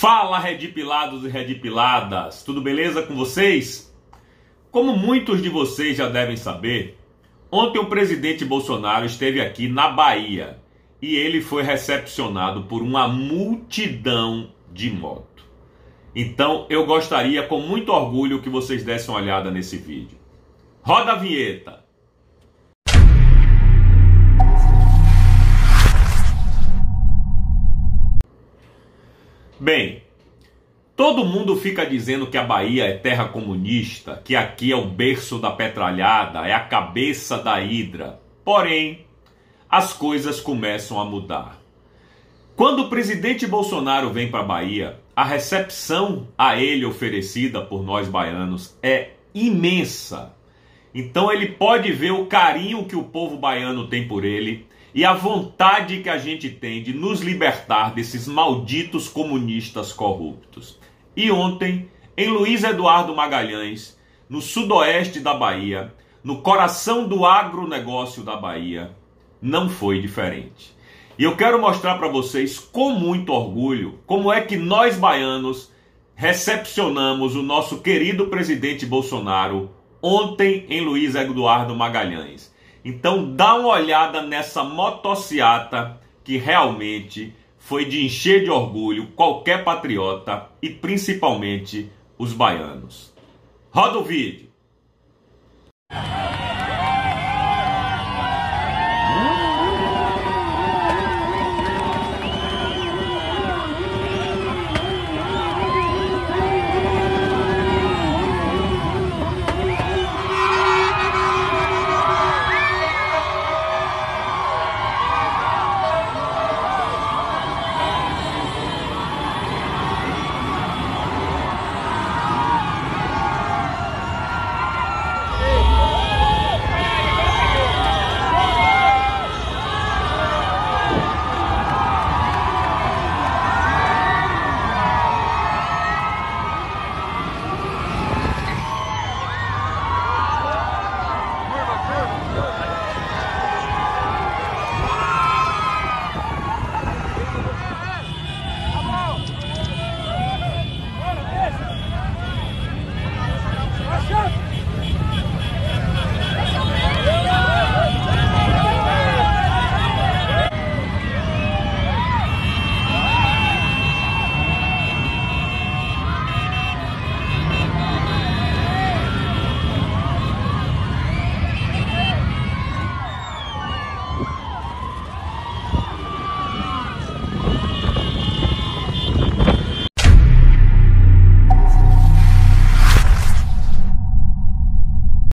Fala, redipilados e redipiladas! Tudo beleza com vocês? Como muitos de vocês já devem saber, ontem o presidente Bolsonaro esteve aqui na Bahia e ele foi recepcionado por uma multidão de moto. Então eu gostaria com muito orgulho que vocês dessem uma olhada nesse vídeo. Roda a vinheta! Bem, todo mundo fica dizendo que a Bahia é terra comunista, que aqui é o berço da petralhada, é a cabeça da hidra. Porém, as coisas começam a mudar. Quando o presidente Bolsonaro vem para a Bahia, a recepção a ele oferecida por nós baianos é imensa. Então ele pode ver o carinho que o povo baiano tem por ele, e a vontade que a gente tem de nos libertar desses malditos comunistas corruptos. E ontem, em Luiz Eduardo Magalhães, no sudoeste da Bahia, no coração do agronegócio da Bahia, não foi diferente. E eu quero mostrar para vocês com muito orgulho como é que nós baianos recepcionamos o nosso querido presidente Bolsonaro ontem em Luiz Eduardo Magalhães. Então dá uma olhada nessa motociata que realmente foi de encher de orgulho qualquer patriota e principalmente os baianos. Roda o vídeo.